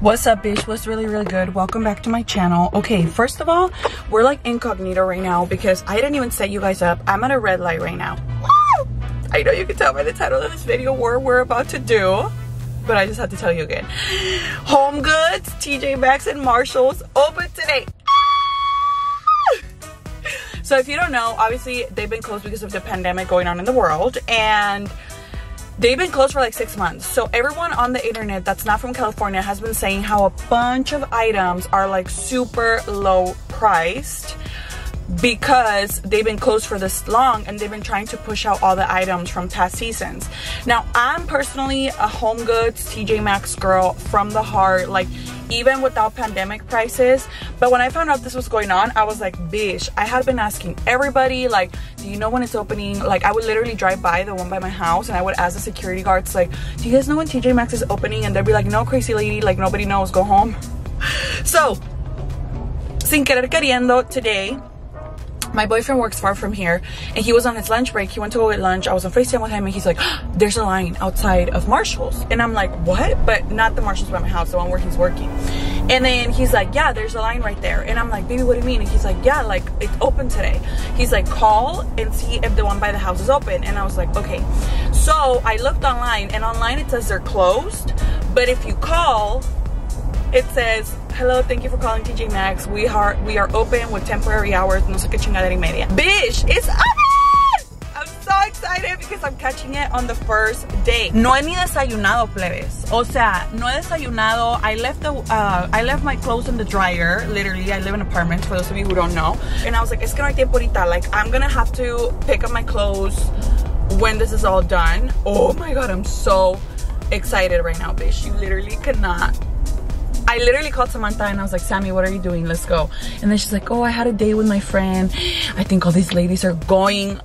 What's up, bitch? What's really, really good? Welcome back to my channel. Okay, first of all, we're like incognito right now because I didn't even set you guys up. I'm at a red light right now. Woo! I know you can tell by the title of this video what we're about to do, but I just have to tell you again. Home Goods, TJ Maxx, and Marshalls open today. So if you don't know, obviously they've been closed because of the pandemic going on in the world and they've been closed for like six months. So everyone on the internet that's not from california has been saying how a bunch of items are like super low priced because they've been closed for this long and they've been trying to push out all the items from past seasons. Now i'm personally a home goods tj maxx girl from the heart like even without pandemic prices. But when i found out this was going on i was like bitch i had been asking everybody like do you know when it's opening? Like i would literally drive by the one by my house and i would ask the security guards like do you guys know when tj maxx is opening? And they'd be like no crazy lady like nobody knows. Go home. So sin querer queriendo today my boyfriend works far from here and he was on his lunch break. He went to go get lunch. I was on facetime with him and he's like ah, there's a line outside of marshall's. And i'm like what? But not the marshall's by my house the one where he's working. And then he's like yeah there's a line right there. And i'm like baby what do you mean? And he's like yeah like it's open today. He's like call and see if the one by the house is open. And i was like okay. So i looked online and online it says they're closed but if you call it says hello thank you for calling tj maxx. We are we are open with temporary hours no sé qué chingadera y media. Bitch it's open! I'm so excited because i'm catching it on the first day. No he ni desayunado plebes. O sea no he desayunado. I left the uh, i left my clothes in the dryer. Literally i live in apartments for those of you who don't know. And i was like es que no hay tiempo ahorita. Like i'm gonna have to pick up my clothes when this is all done. Oh my god i'm so excited right now bitch. You literally cannot I literally called Samantha and I was like, Sammy, what are you doing? Let's go. And then she's like, oh, I had a date with my friend. I think all these ladies are going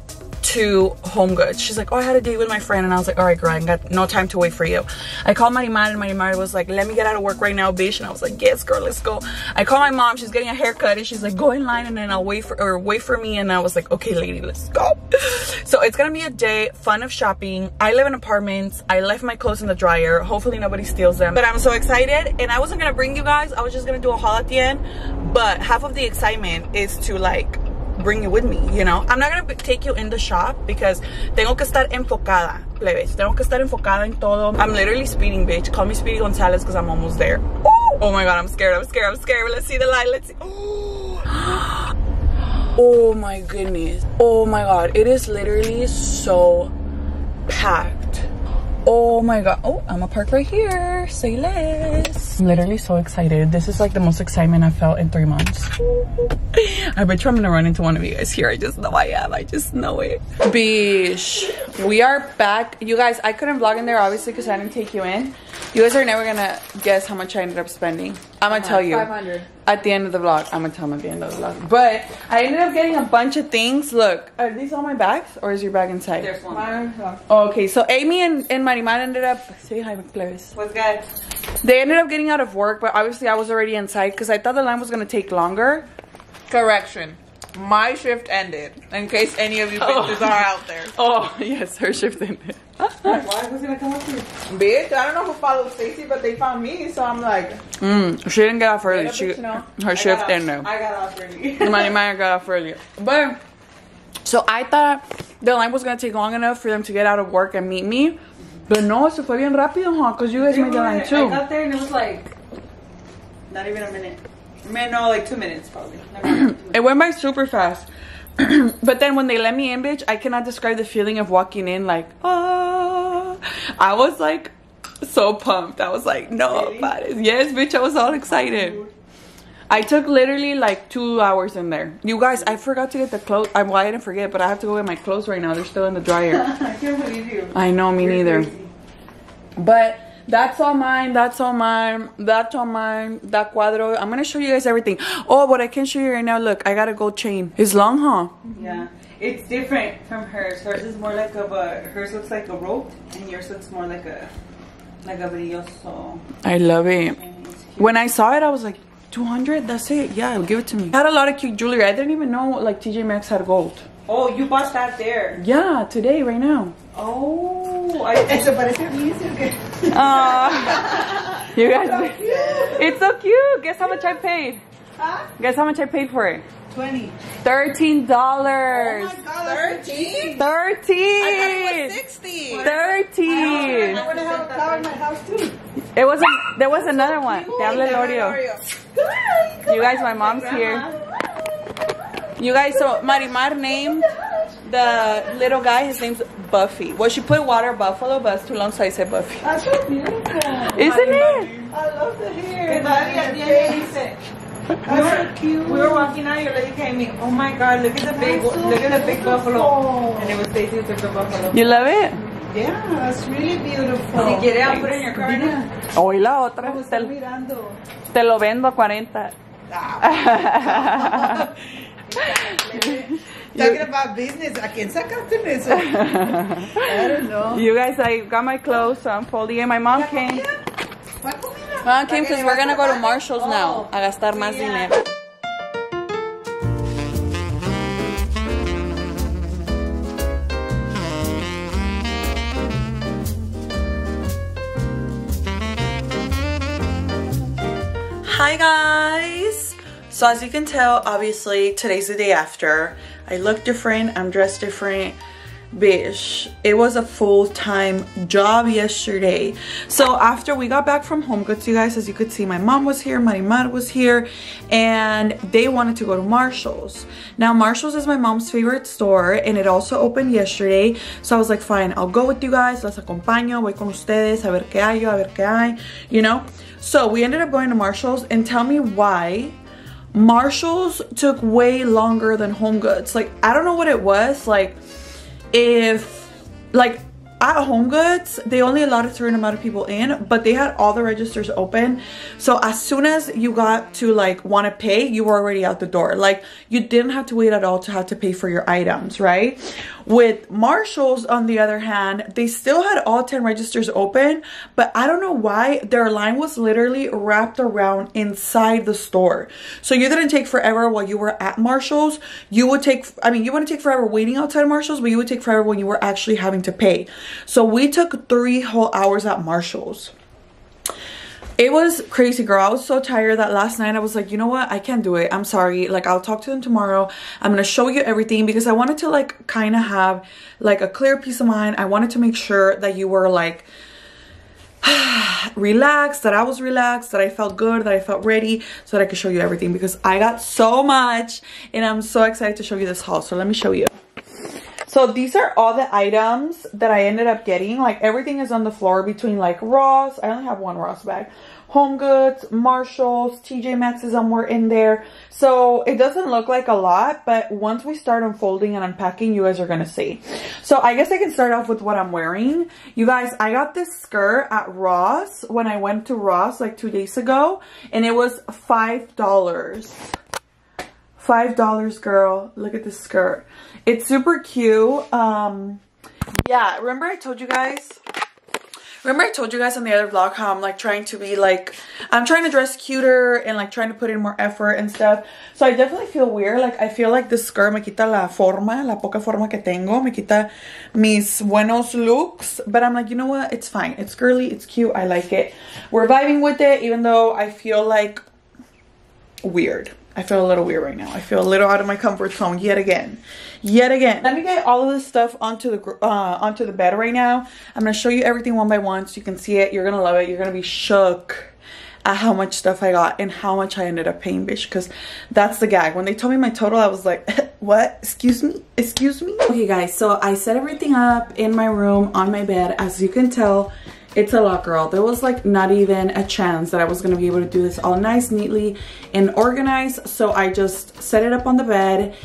to Home Goods. She's like, oh, I had a date with my friend. And I was like, all right, girl, I got no time to wait for you. I called Marimar and Marimar was like, let me get out of work right now, bitch. And I was like, yes, girl, let's go. I called my mom. She's getting a haircut and she's like, go in line and then I'll wait for, or wait for me. And I was like, okay, lady, let's go. So it's going to be a day fun of shopping. I live in apartments. I left my clothes in the dryer. Hopefully nobody steals them. But I'm so excited. And I wasn't going to bring you guys. I was just going to do a haul at the end. But half of the excitement is to like bring you with me, you know. I'm not gonna take you in the shop because tengo que estar enfocada, plebes. Tengo que estar enfocada en todo. I'm literally speeding, bitch. Call me Speedy Gonzalez because I'm almost there. Ooh. Oh my god, I'm scared, I'm scared, I'm scared. Let's see the light, let's see. Oh my goodness. Oh my god, it is literally so packed. Oh my god. Oh, I'm gonna park right here. Say less. I'm literally so excited. This is like the most excitement I've felt in three months. I bet you I'm gonna run into one of you guys here. I just know I am. I just know it. Bish. We are back. You guys, I couldn't vlog in there obviously because I didn't take you in. You guys are never gonna guess how much I ended up spending. I'm gonna uh-huh. tell you. 500. At the end of the vlog. I'm gonna tell them at the end of the vlog. But I ended up getting a bunch of things. Look, are these all my bags or is your bag inside? There's one. Oh, okay, so Amy and, and Marimar ended up, say hi, Clarice. What's good? They ended up getting out of work, but obviously I was already inside because I thought the line was gonna take longer. Correction. My shift ended. In case any of you oh. bitches are out there. Oh, yes, her shift ended. Why? Who's gonna come up to you? Bitch, I don't know who followed Stacey, but they found me, so I'm like. Mm, she didn't get off early. She, but you know, her I shift got off- ended. I got off early. Marimar got off early. But, so I thought the line was gonna take long enough for them to get out of work and meet me. But no, se fue bien rápido, huh? Because you guys made the line too. I too. got there and it was like. Not even a minute. Man, no, like two minutes probably. Not even two It went by super fast. but then when they let me in, bitch, I cannot describe the feeling of walking in like, ah. I was like so pumped. I was like, no, Really? yes, bitch, I was all excited. I took literally like two hours in there. You guys, I forgot to get the clothes. I, well, I didn't forget, but I have to go get my clothes right now. They're still in the dryer. I can't believe you. I know, me You're neither. crazy. But that's all mine. That's all mine. That's all mine. That cuadro. I'm gonna show you guys everything. Oh, but I can show you right now. Look, I got a gold chain. It's long, huh? Yeah. It's different from hers. Hers is more like of a. Hers looks like a rope, and yours looks more like a. Like a brilloso. I love it. And it's cute. When I saw it, I was like, 200? That's it? Yeah, give it to me. I had a lot of cute jewelry. I didn't even know like TJ Maxx had gold. Oh, you bought that there. Yeah, today, right now. Oh, I, eso parece a mí. ¿sí o qué? Uh, You guys, it's so cute. Guess how much I paid? Huh? Guess how much I paid for it? 20. Thirteen dollars. Thirteen. Thirteen. Sixty. Thirteen. I would have a cow in my house too. It was a, there was another one. Te habla Lorio. You guys, my mom's here. You guys, so Marimar named the little guy, his name's Buffy. Well, she put water buffalo, but it's too long, so I said Buffy. That's so beautiful. Isn't it? I love the hair. Everybody at the end dice, That's so cute. We were walking out, your lady came in. Oh my God! Look at the big, so look at the big buffalo. And it was Stacey who took the buffalo. You love it? Yeah, that's really beautiful. Si quiere, I'll put it in your car. now. Hoy la otra. Te, te lo vendo a 40. Talking about business, I ¿a quién sacaste eso? I don't know. You guys, I got my clothes, so I'm folding it. My mom came. ¿Cuál comida? Mom came because we're gonna go to Marshall's now a gastar más oh, dinero. Hi guys! So as you can tell, obviously today's the day after. I look different, I'm dressed different. Bish, it was a full-time job yesterday. So after we got back from Home Goods, you guys, as you could see, my mom was here, Marimar was here, and they wanted to go to Marshall's. Now, Marshall's is my mom's favorite store, and it also opened yesterday. So I was like, fine, I'll go with you guys, las acompaño, voy con ustedes, a ver qué hay, a ver qué hay, you know? So we ended up going to Marshall's, and tell me why Marshall's took way longer than Home Goods. Like, I don't know what it was, like, if like at home goods they only allowed a certain amount of people in but they had all the registers open. So as soon as you got to like want to pay you were already out the door. Like you didn't have to wait at all to have to pay for your items right with marshalls on the other hand they still had all 10 registers open but i don't know why their line was literally wrapped around inside the store. So you didn't take forever while you were at marshalls. You would take i mean you wouldn't take forever waiting outside marshalls but you would take forever when you were actually having to pay. So we took three whole hours at Marshall's. It was crazy, girl. I was so tired that last night I was like, you know what? I can't do it. I'm sorry. Like, I'll talk to them tomorrow. I'm going to show you everything because I wanted to, like, kind of have, like, a clear peace of mind. I wanted to make sure that you were, like, relaxed, that I was relaxed, that I felt good, that I felt ready so that I could show you everything because I got so much and I'm so excited to show you this haul. So let me show you. So these are all the items that I ended up getting. Like everything is on the floor between like Ross. I only have one Ross bag. Home Goods, Marshalls, TJ Maxx is somewhere in there. So it doesn't look like a lot, but once we start unfolding and unpacking, you guys are going to see. So I guess I can start off with what I'm wearing. You guys, I got this skirt at Ross when I went to Ross like two days ago, and it was $5. Five dollars, girl. Look at this skirt. It's super cute. Um, yeah, remember I told you guys? Remember I told you guys on the other vlog how I'm like trying to be like, I'm trying to dress cuter and like trying to put in more effort and stuff. So I definitely feel weird. Like I feel like this skirt me quita la forma, la poca forma que tengo. Me quita mis buenos looks. But I'm like, you know what? It's fine. It's girly. It's cute. I like it. We're vibing with it even though I feel like weird. I feel a little weird right now. I feel a little out of my comfort zone yet again. Yet again. Let me get all of this stuff onto the uh, onto the bed right now. I'm going to show you everything one by one so you can see it. You're going to love it. You're going to be shook at how much stuff I got and how much I ended up paying, bitch. Because that's the gag. When they told me my total, I was like, what? Excuse me? Excuse me? Okay, guys. So I set everything up in my room on my bed. As you can tell, it's a lot, girl. There was like not even a chance that I was going to be able to do this all nice, neatly, and organized. So I just set it up on the bed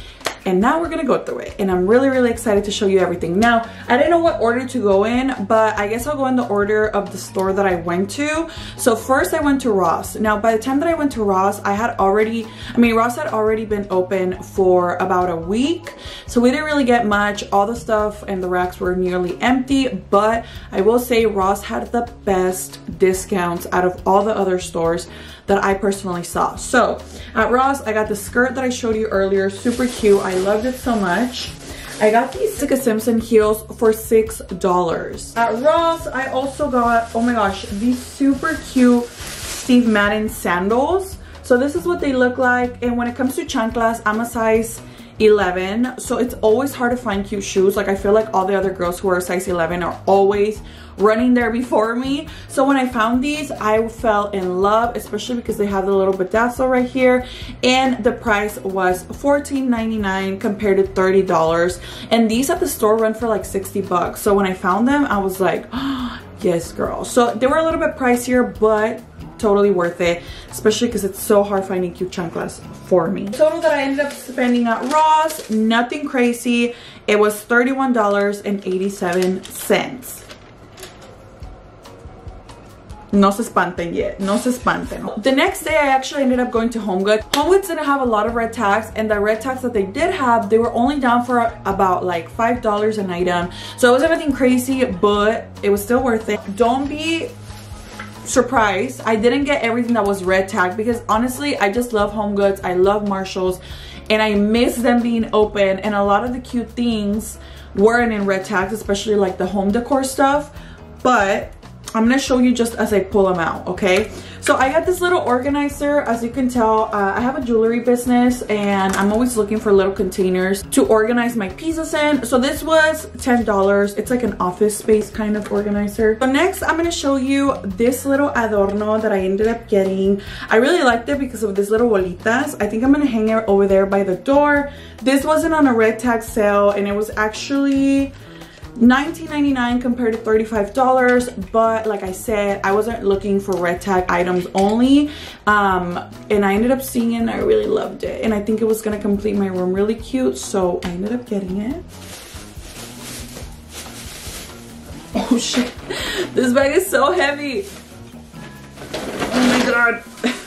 and now we're gonna go through it. And i'm really really excited to show you everything. Now i didn't know what order to go in but i guess i'll go in the order of the store that i went to. So first i went to ross. Now by the time that i went to ross i had already i mean ross had already been open for about a week. So we didn't really get much. All the stuff and the racks were nearly empty but i will say ross had the best discounts out of all the other stores that I personally saw. So at Ross, I got the skirt that I showed you earlier, super cute. I loved it so much. I got these Jessica Simpson heels for $6. At Ross, I also got, oh my gosh, these super cute Steve Madden sandals. So this is what they look like. And when it comes to chanclas, I'm a size 11 so it's always hard to find cute shoes like i feel like all the other girls who are a size 11 are always running there before me. So when i found these i fell in love especially because they have the little bedazzle right here. And the price was $14.99 compared to $30 and these at the store run for like 60 bucks. So when i found them i was like oh, yes girl. So they were a little bit pricier but totally worth it especially because it's so hard finding cute chanclas for me. Total that i ended up spending at ross nothing crazy. It was $31.87 no se espanten yet. No se espanten. The next day i actually ended up going to home goods home goods didn't have a lot of red tags and the red tags that they did have they were only down for about like five dollars an item. So it wasn't anything crazy but it was still worth it. Don't be surprised. I didn't get everything that was red tag because honestly i just love home goods i love marshalls and i miss them being open and a lot of the cute things weren't in red tags especially like the home decor stuff. But i'm gonna show you just as i pull them out okay so I got this little organizer. As you can tell, uh, I have a jewelry business and I'm always looking for little containers to organize my pieces in. So this was $10. It's like an office space kind of organizer. So next, I'm to show you this little adorno that I ended up getting. I really liked it because of this little bolitas. I think I'm to hang it over there by the door. This wasn't on a red tag sale and it was actually $19.99 compared to $35 but like I said I wasn't looking for red tag items only um, and I ended up seeing it and I really loved it and I think it was gonna complete my room really cute so I ended up getting it. Oh shit. This bag is so heavy. Oh my god.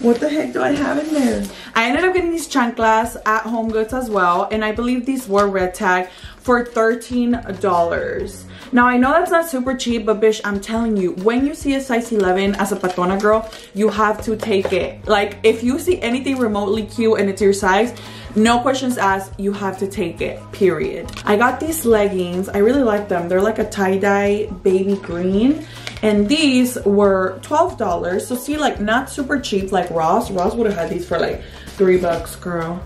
What the heck do I have in there? I ended up getting these chanclas at Home Goods as well and I believe these were red tag for $13. Now, I know that's not super cheap, but bitch, I'm telling you, when you see a size 11 as a patona girl, you have to take it. Like, if you see anything remotely cute and it's your size, no questions asked, you have to take it, period. I got these leggings. I really like them. They're like a tie-dye baby green. And these were $12. So see, like, not super cheap like Ross. Ross would have had these for like three bucks, girl.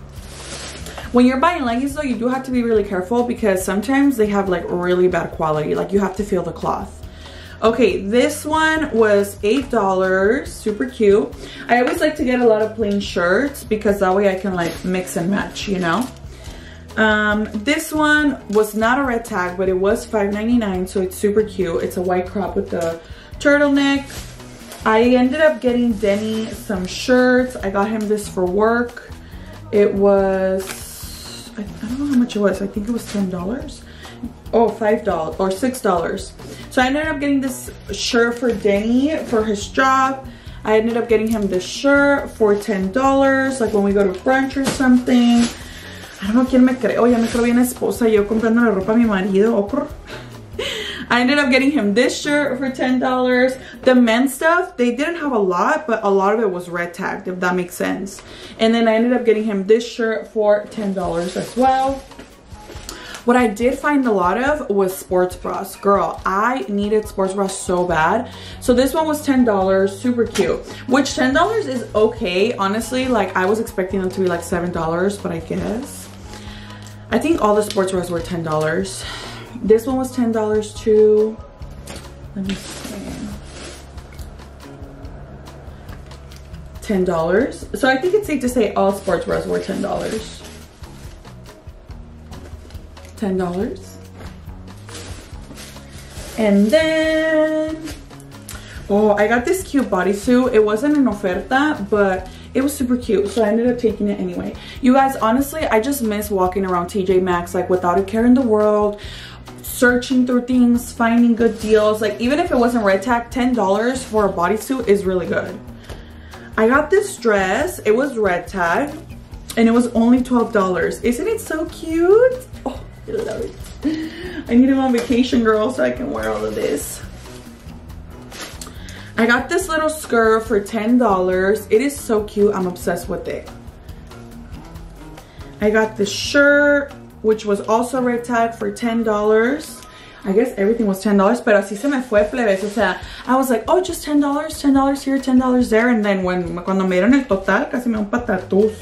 When you're buying leggings though, you do have to be really careful because sometimes they have like really bad quality. Like you have to feel the cloth. Okay, this one was $8, super cute. I always like to get a lot of plain shirts because that way I can like mix and match, you know? Um, this one was not a red tag, but it was $5.99, so it's super cute. It's a white crop with the turtleneck. I ended up getting Denny some shirts. I got him this for work. It was I, I don't know how much it was. I think it was $10. Oh, $5 or $6. So I ended up getting this shirt for Danny for his job. I ended up getting him this shirt for $10, like when we go to brunch or something. I don't know quién me cree. Ya me creo bien esposa. Yo comprando la ropa a mi marido. Oh, I ended up getting him this shirt for $10. The men's stuff, they didn't have a lot, but a lot of it was red tagged, if that makes sense. And then I ended up getting him this shirt for $10 as well. What I did find a lot of was sports bras. Girl, I needed sports bras so bad. So this one was $10, super cute. Which $10 is okay, honestly. Like, I was expecting them to be like $7, but I guess. I think all the sports bras were $10. This one was $10 too. Let me see. $10. So I think it's safe to say all sports bras were $10. $10. And then, oh, I got this cute bodysuit. It wasn't an oferta, but it was super cute. So I ended up taking it anyway. You guys, honestly, I just miss walking around TJ Maxx like without a care in the world searching through things, finding good deals. Like even if it wasn't red tag, $10 for a bodysuit is really good. I got this dress. It was red tag and it was only $12. Isn't it so cute? Oh, I love it. I need to go on vacation, girl, so I can wear all of this. I got this little skirt for $10. It is so cute. I'm obsessed with it. I got this shirt which was also red tag for $10. I guess everything was $10, pero así se me fue plebes. O sea, I was like, oh, just $10, $10 here, $10 there. And then when, cuando me dieron el total, casi me un patatús.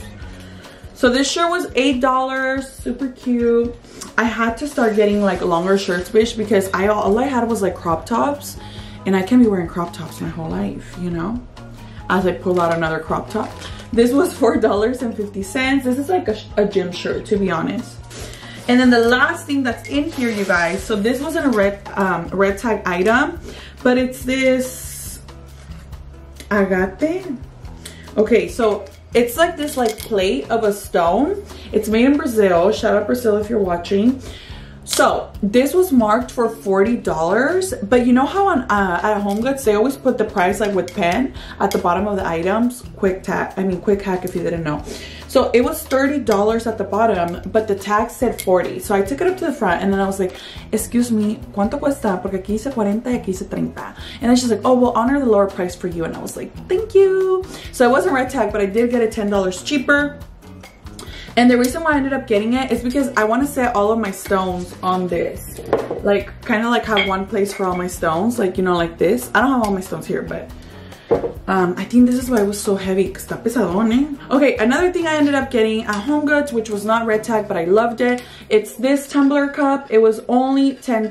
So this shirt was $8, super cute. I had to start getting like longer shirts, bitch, because I all I had was like crop tops. And I can't be wearing crop tops my whole life, you know? As I pull out another crop top. This was $4.50. This is like a, a gym shirt, to be honest. And then the last thing that's in here, you guys. So this wasn't a red, um, red tag item, but it's this agate. Okay, so it's like this like plate of a stone. It's made in Brazil. Shout out Brazil if you're watching. So this was marked for $40, but you know how on uh, at Home Goods, they always put the price like with pen at the bottom of the items? Quick tag, I mean quick hack if you didn't know. So it was $30 at the bottom, but the tag said 40. So I took it up to the front and then I was like, excuse me, ¿cuánto cuesta? Porque aquí dice 40 y aquí dice 30. And then she's like, oh, we'll honor the lower price for you. And I was like, thank you. So it wasn't red tag, but I did get it $10 cheaper. And the reason why I ended up getting it is because I want to set all of my stones on this. Like, kind of like have one place for all my stones. Like, you know, like this. I don't have all my stones here, but um, I think this is why it was so heavy está pesadón, eh? Okay, another thing I ended up getting at Home Goods, which was not red tag, but I loved it. It's this tumbler cup. It was only $10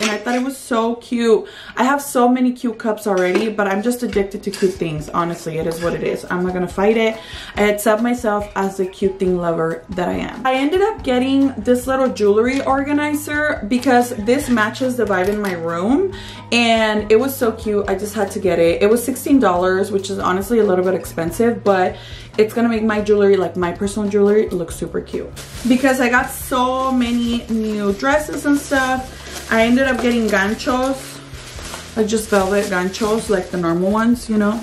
and I thought it was so cute. I have so many cute cups already, but I'm just addicted to cute things. Honestly, it is what it is. I'm not gonna fight it. I accept myself as the cute thing lover that I am. I ended up getting this little jewelry organizer because this matches the vibe in my room and it was so cute. I just had to get it. It was $16, which is honestly a little bit expensive, but it's gonna make my jewelry, like my personal jewelry, look super cute. Because I got so many new dresses and stuff, I ended up getting ganchos, like just velvet ganchos, like the normal ones, you know?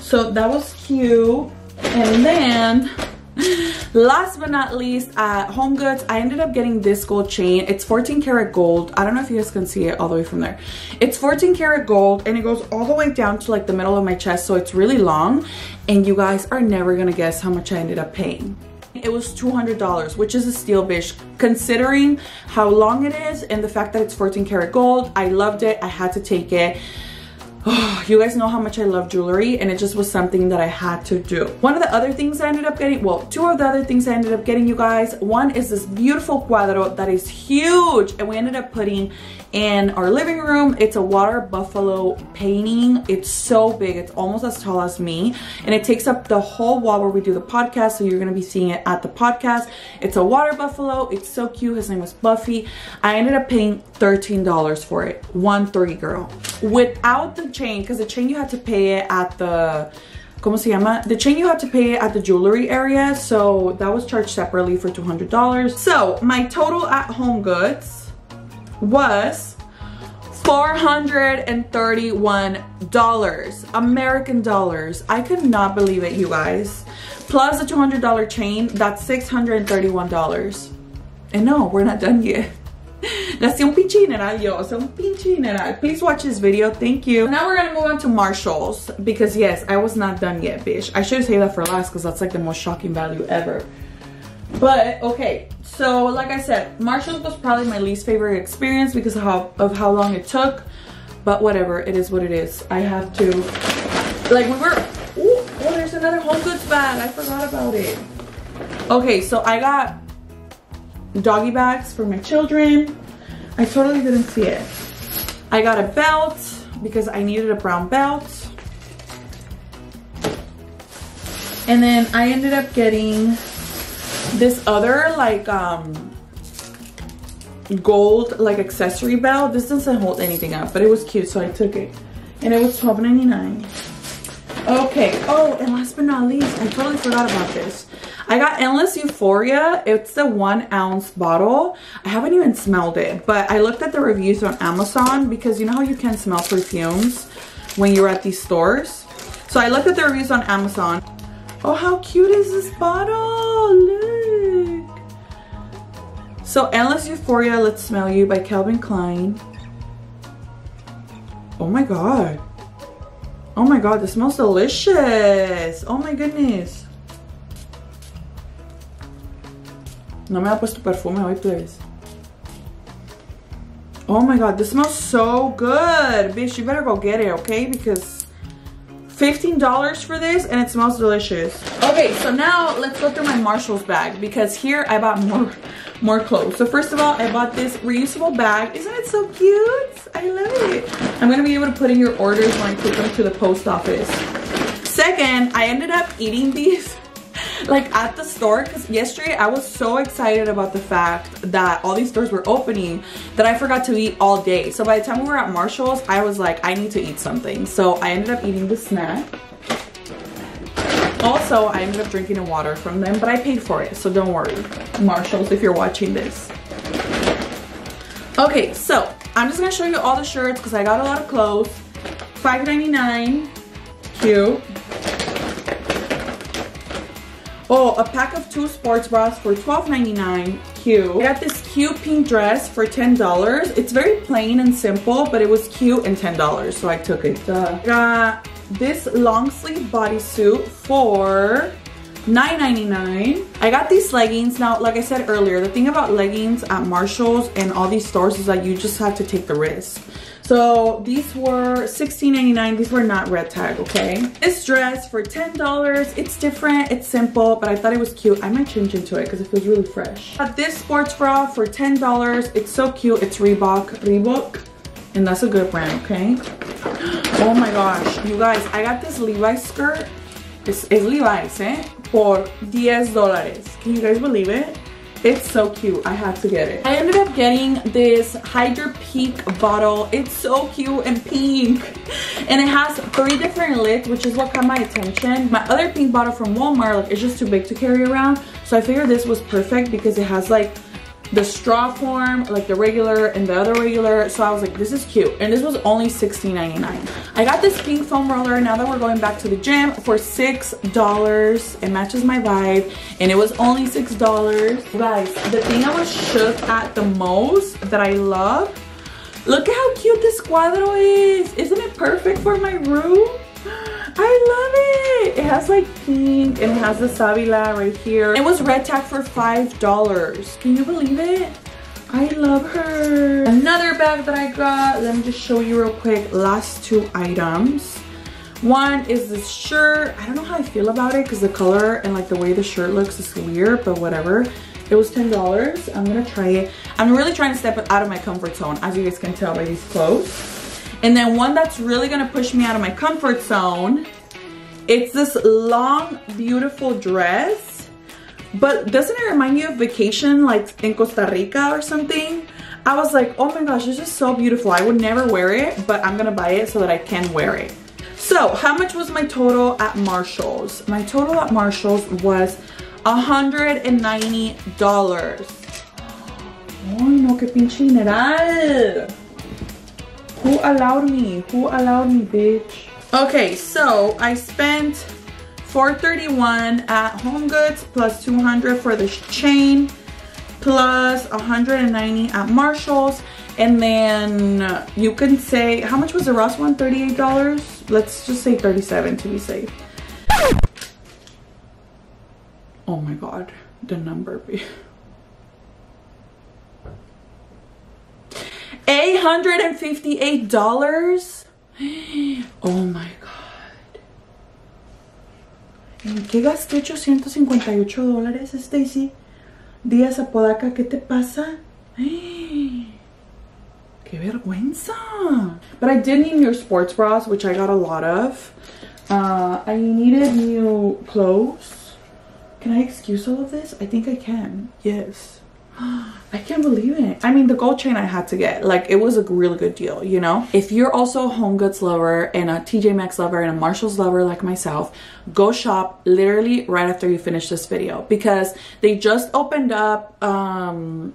So that was cute. And then last but not least at home goods i ended up getting this gold chain. It's 14 karat gold. I don't know if you guys can see it all the way from there. It's 14 karat gold and it goes all the way down to like the middle of my chest so it's really long and you guys are never gonna guess how much i ended up paying. It was $200 which is a steal bitch considering how long it is and the fact that it's 14 karat gold. I loved it. I had to take it Oh, you guys know how much I love jewelry and it just was something that I had to do. One of the other things I ended up getting, well, two of the other things I ended up getting, you guys. One is this beautiful cuadro that is huge and we ended up putting in our living room. It's a water buffalo painting. It's so big. It's almost as tall as me and it takes up the whole wall where we do the podcast. So you're going to be seeing it at the podcast. It's a water buffalo. It's so cute. His name was Buffy. I ended up paying $13 for it. One three girl. Without the chain because the chain you had to pay it at the ¿Cómo se llama? The chain you had to pay at the jewelry area. So that was charged separately for $200. So my total at Home Goods was $431 American dollars. I could not believe it, you guys. Plus the $200 chain, that's $631. And no, we're not done yet. That's un pinche dineral, yo. It's un pinche dineral. Please watch this video. Thank you. Now we're gonna move on to Marshalls. Because yes, I was not done yet, bitch. I should say that for last because that's like the most shocking value ever. But, okay. So, like I said, Marshalls was probably my least favorite experience because of how, of how long it took. But whatever, it is what it is. I have to, like we were, ooh, oh, there's another Home Goods bag. I forgot about it. Okay, so I got doggy bags for my children. I totally didn't see it. I got a belt because I needed a brown belt. And then I ended up getting this other like um gold like accessory belt. This doesn't hold anything up, but it was cute, so I took it. And it was $12.99. Okay, oh, and last but not least, I totally forgot about this. I got Endless Euphoria. It's the one ounce bottle. I haven't even smelled it, but I looked at the reviews on Amazon because you know how you can smell perfumes when you're at these stores? So I looked at the reviews on Amazon. Oh, how cute is this bottle? Look. So Endless Euphoria, Let's Smell You by Calvin Klein. Oh my God. Oh my God, this smells delicious. Oh my goodness. No me ha puesto perfume hoy, please. Oh my god, this smells so good. Bitch, you better go get it, okay? Because $15 for this and it smells delicious. Okay, so now let's go through my Marshalls bag because here I bought more more clothes. So first of all, I bought this reusable bag. Isn't it so cute? I love it. I'm gonna be able to put in your orders when I take them to the post office. Second, I ended up eating these like at the store because yesterday I was so excited about the fact that all these stores were opening that I forgot to eat all day. So by the time we were at Marshall's, I was like, I need to eat something. So I ended up eating the snack. Also, I ended up drinking a water from them, but I paid for it, so don't worry. Marshalls, if you're watching this. Okay, so I'm just gonna show you all the shirts because I got a lot of clothes. $5.99, cute. Oh, a pack of two sports bras for $12.99. Cute. I got this cute pink dress for $10. It's very plain and simple, but it was cute and $10, so I took it. Uh, got this long sleeve bodysuit for $9.99. I got these leggings. Now, like I said earlier, the thing about leggings at Marshall's and all these stores is that you just have to take the risk. So these were $16.99. These were not red tag, okay? This dress for $10. It's different, it's simple, but I thought it was cute. I might change into it because it feels really fresh. Got this sports bra for $10. It's so cute. It's Reebok. Reebok. And that's a good brand, okay? Oh my gosh. You guys, I got this Levi's skirt. It's, it's Levi's, eh? For $10. Can you guys believe it? It's so cute. I had to get it. I ended up getting this Hydrapeak bottle. It's so cute and pink. And it has three different lids, which is what caught my attention. My other pink bottle from Walmart, like, it's just too big to carry around. So I figured this was perfect because it has, like, the straw form, like the regular and the other regular. So I was like, this is cute. And this was only $16.99. I got this pink foam roller now that we're going back to the gym for $6. It matches my vibe and it was only $6. Guys, the thing I was shook at the most that I love, look at how cute this cuadro is. Isn't it perfect for my room? I love it. It has like pink and it has the Savila right here. It was red tag for $5. Can you believe it? I love her. Another bag that I got. Let me just show you real quick. Last two items. One is this shirt. I don't know how I feel about it because the color and like the way the shirt looks is weird, but whatever. It was $10. I'm gonna try it. I'm really trying to step out of my comfort zone, as you guys can tell by these clothes. And then one that's really gonna push me out of my comfort zone. It's this long, beautiful dress. But doesn't it remind you of vacation like in Costa Rica or something? I was like, oh my gosh, this is so beautiful. I would never wear it, but I'm gonna buy it so that I can wear it. So how much was my total at Marshall's? My total at Marshall's was $190. Oh no, qué pinche general. Who allowed me? Who allowed me, bitch? Okay, so I spent 431 at Home Goods plus 200 for this chain plus 190 at Marshall's and then you can say how much was the Ross one? $38? Let's just say 37 to be safe. Oh my god, the number. $858. Oh my god. ¿En qué gasté 858 dólares, Stacey? Díaz Apodaca, ¿qué te pasa? ¡Qué vergüenza! But I did need new sports bras, which I got a lot of. Uh, I needed new clothes. Can I excuse all of this? I think I can. Yes. I can't believe it. I mean, the gold chain I had to get, like, it was a really good deal, you know? If you're also a Home Goods lover and a TJ Maxx lover and a Marshalls lover like myself, go shop literally right after you finish this video because they just opened up, um,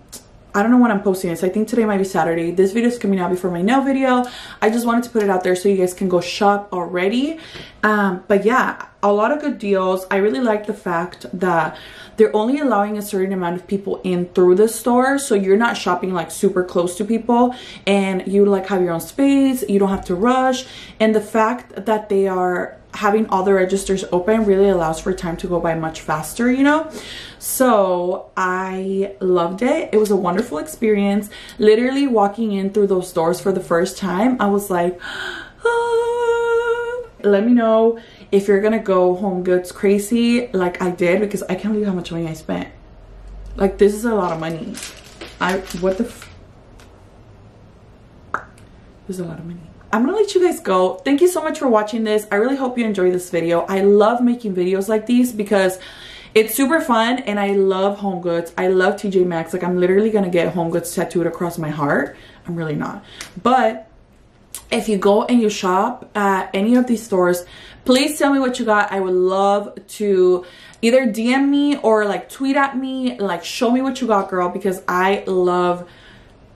I don't know when I'm posting this. I think today might be Saturday. This video is coming out before my nail video. I just wanted to put it out there so you guys can go shop already. Um, but yeah, a lot of good deals. I really like the fact that they're only allowing a certain amount of people in through the store. So you're not shopping like super close to people and you like have your own space. You don't have to rush. And the fact that they are having all the registers open really allows for time to go by much faster, you know? So I loved it. It was a wonderful experience. Literally walking in through those doors for the first time, I was like, ah. let me know if you're gonna go home goods crazy like I did because I can't believe how much money I spent. Like this is a lot of money. I, what the, this is a lot of money. I'm gonna let you guys go. Thank you so much for watching this. I really hope you enjoyed this video. I love making videos like these because it's super fun and I love home goods. I love TJ Maxx. Like I'm literally gonna get home goods tattooed across my heart. I'm really not. But if you go and you shop at any of these stores, please tell me what you got. I would love to either DM me or like tweet at me, like show me what you got, girl, because I love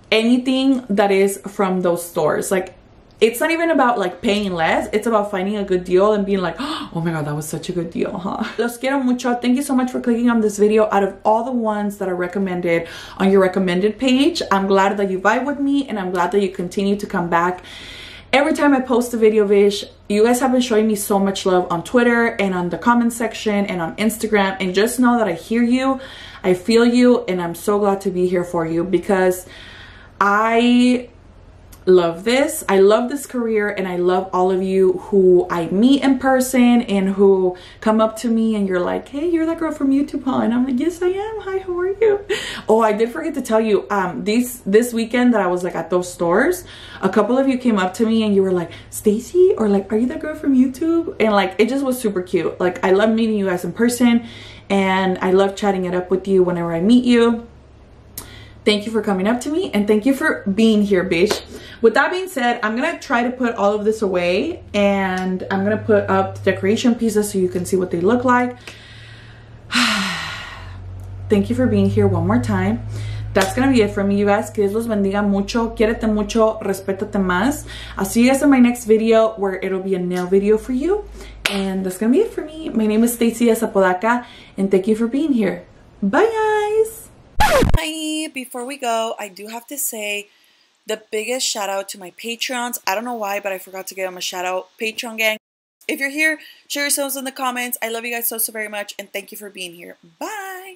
anything that is from those stores. Like it's not even about like paying less. It's about finding a good deal and being like oh my god that was such a good deal huh? Los quiero mucho. Thank you so much for clicking on this video. Out of all the ones that are recommended on your recommended page i'm glad that you vibe with me and i'm glad that you continue to come back. Every time I post a video Vish, you guys have been showing me so much love on Twitter and on the comment section and on Instagram. And just know that I hear you, I feel you and I'm so glad to be here for you because I love this. I love this career and I love all of you who I meet in person and who come up to me and you're like, hey, you're that girl from YouTube, huh? And I'm like, yes, I am. Hi, how are you? Oh, I did forget to tell you, um, these this weekend that I was like at those stores, a couple of you came up to me and you were like, Stacey, or like, are you that girl from YouTube? And like, it just was super cute. Like, I love meeting you guys in person and I love chatting it up with you whenever I meet you. Thank you for coming up to me and thank you for being here, bitch. With that being said, I'm gonna try to put all of this away and I'm gonna put up the decoration pieces so you can see what they look like. thank you for being here one more time. That's gonna be it for me, you guys. Que Dios los bendiga mucho. Quiérete mucho. Respétate más. I'll see you guys in my next video where it'll be a nail video for you. And that's gonna be it for me. My name is Stacey Apodaca and thank you for being here. Bye, guys. Hi, before we go, I do have to say the biggest shout out to my Patreons. I don't know why, but I forgot to give them a shout out. Patreon gang, if you're here, share yourselves in the comments. I love you guys so, so very much, and thank you for being here. Bye.